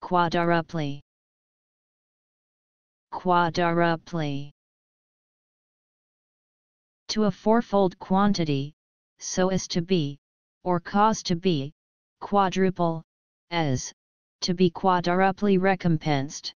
quadruply quadruply to a fourfold quantity, so as to be, or cause to be, quadruple, as, to be quadruply recompensed.